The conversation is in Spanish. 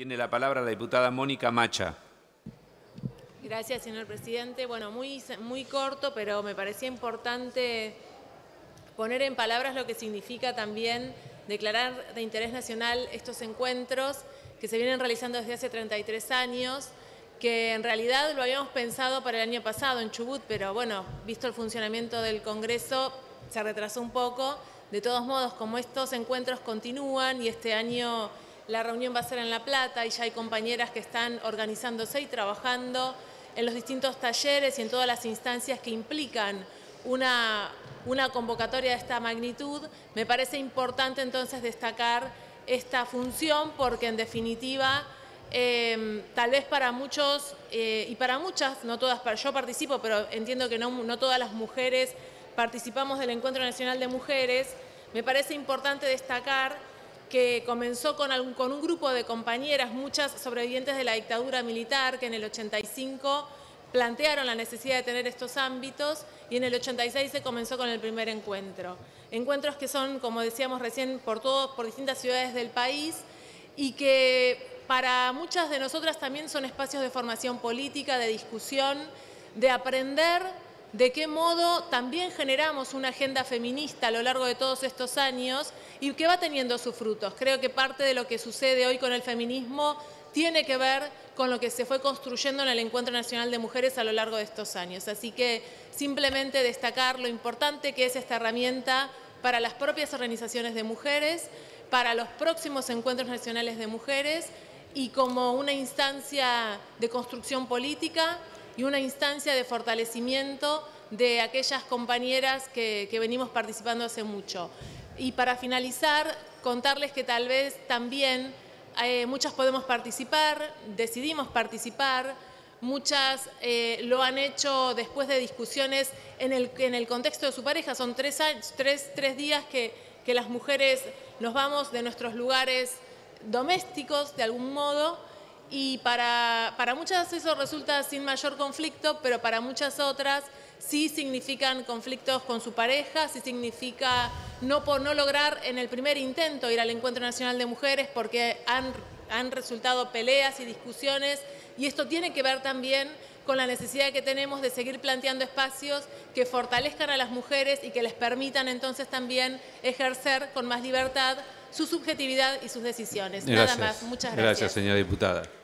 Tiene la palabra la diputada Mónica Macha. Gracias, señor presidente. Bueno, muy, muy corto, pero me parecía importante poner en palabras lo que significa también declarar de interés nacional estos encuentros que se vienen realizando desde hace 33 años, que en realidad lo habíamos pensado para el año pasado en Chubut, pero bueno, visto el funcionamiento del Congreso, se retrasó un poco. De todos modos, como estos encuentros continúan y este año la reunión va a ser en La Plata y ya hay compañeras que están organizándose y trabajando en los distintos talleres y en todas las instancias que implican una, una convocatoria de esta magnitud, me parece importante entonces destacar esta función porque en definitiva em, tal vez para muchos eh, y para muchas, no todas, yo participo, pero entiendo que no, no todas las mujeres participamos del Encuentro Nacional de Mujeres, me parece importante destacar que comenzó con, un grupo de compañeras, muchas sobrevivientes de la dictadura militar, que en el 85 plantearon la necesidad de tener estos ámbitos y en el 86 se comenzó con el primer encuentro. Encuentros que son, como decíamos recién, por, todos, por distintas ciudades del país y que para muchas de nosotras también son espacios de formación política, de discusión, de aprender de qué modo también generamos una agenda feminista a lo largo de todos estos años y que va teniendo sus frutos. Creo que parte de lo que sucede hoy con el feminismo tiene que ver con lo que se fue construyendo en el Encuentro Nacional de Mujeres a lo largo de estos años. Así que simplemente destacar lo importante que es esta herramienta para las propias organizaciones de mujeres, para los próximos encuentros nacionales de mujeres y como una instancia de construcción política y una instancia de fortalecimiento de aquellas compañeras que, venimos participando hace mucho. Y para finalizar, contarles que tal vez también eh, muchas podemos participar, decidimos participar, muchas eh, lo han hecho después de discusiones en el, en el contexto de su pareja, son tres, tres, tres días que, que las mujeres nos vamos de nuestros lugares domésticos de algún modo y para, para muchas eso resulta sin mayor conflicto, pero para muchas otras sí significan conflictos con su pareja, sí significa no por no lograr en el primer intento ir al Encuentro Nacional de Mujeres porque han, han resultado peleas y discusiones y esto tiene que ver también con la necesidad que tenemos de seguir planteando espacios que fortalezcan a las mujeres y que les permitan entonces también ejercer con más libertad su subjetividad y sus decisiones. Nada más. Muchas gracias. Gracias, señora diputada.